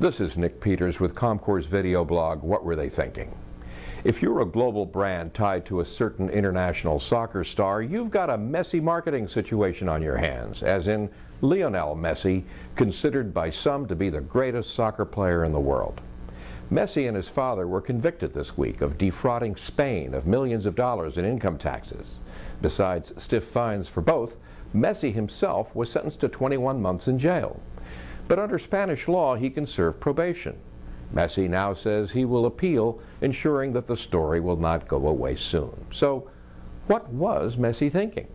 This is Nick Peters with CommCore's video blog, What Were They Thinking? If you're a global brand tied to a certain international soccer star, you've got a messy marketing situation on your hands, as in Lionel Messi, considered by some to be the greatest soccer player in the world. Messi and his father were convicted this week of defrauding Spain of millions of dollars in income taxes. Besides stiff fines for both, Messi himself was sentenced to 21 months in jail. But under Spanish law, he can serve probation. Messi now says he will appeal, ensuring that the story will not go away soon. So, what was Messi thinking?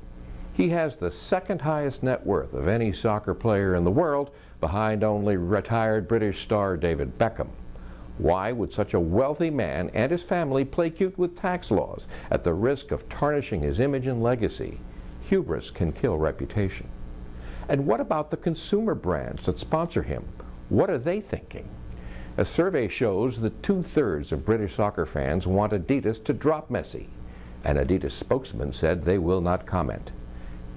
He has the second highest net worth of any soccer player in the world, behind only retired British star David Beckham. Why would such a wealthy man and his family play cute with tax laws at the risk of tarnishing his image and legacy? Hubris can kill reputation. And what about the consumer brands that sponsor him? What are they thinking? A survey shows that two-thirds of British soccer fans want Adidas to drop Messi. An Adidas spokesman said they will not comment.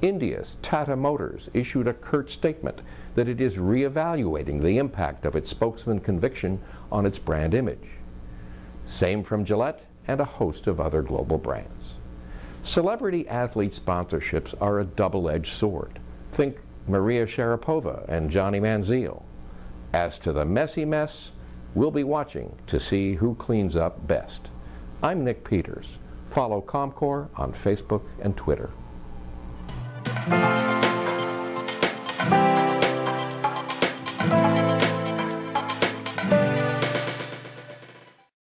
India's Tata Motors issued a curt statement that it is reevaluating the impact of its spokesman conviction on its brand image. Same from Gillette and a host of other global brands. Celebrity athlete sponsorships are a double-edged sword. Think Maria Sharapova and Johnny Manziel. As to the Messi mess, we'll be watching to see who cleans up best. I'm Nick Peters. Follow CommCore on Facebook and Twitter.